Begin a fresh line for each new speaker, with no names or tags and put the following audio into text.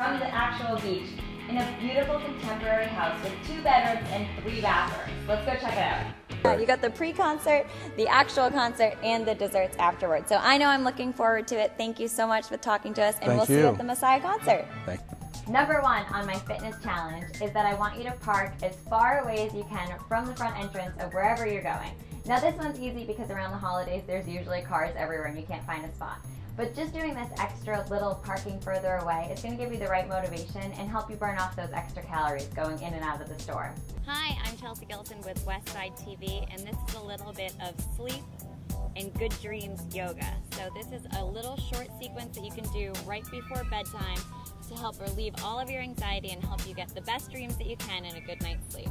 From the actual beach in a beautiful contemporary house with two bedrooms and three bathrooms. Let's go check it out. You got the pre-concert, the actual concert, and the desserts afterwards. So I know I'm looking forward to it. Thank you so much for talking to us, and
Thank
we'll see you
you.
at the Messiah concert.
Thank you.
Number one on my fitness challenge is that I want you to park as far away as you can from the front entrance of wherever you're going. Now this one's easy because around the holidays there's usually cars everywhere and you can't find a spot. But just doing this extra little parking further away is going to give you the right motivation and help you burn off those extra calories going in and out of the store.
Hi, I'm Chelsea Gilson with Westside TV, and this is a little bit of sleep and good dreams yoga. So, this is a little short sequence that you can do right before bedtime to help relieve all of your anxiety and help you get the best dreams that you can and a good night's sleep.